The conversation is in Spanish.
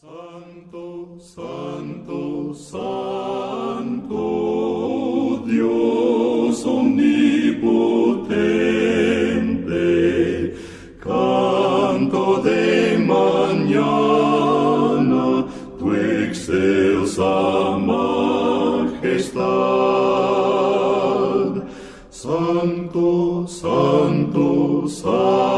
Santo, santo, santo, Dios omnipotente, canto de mañana, tu excelsa majestad. Santo, santo, santo,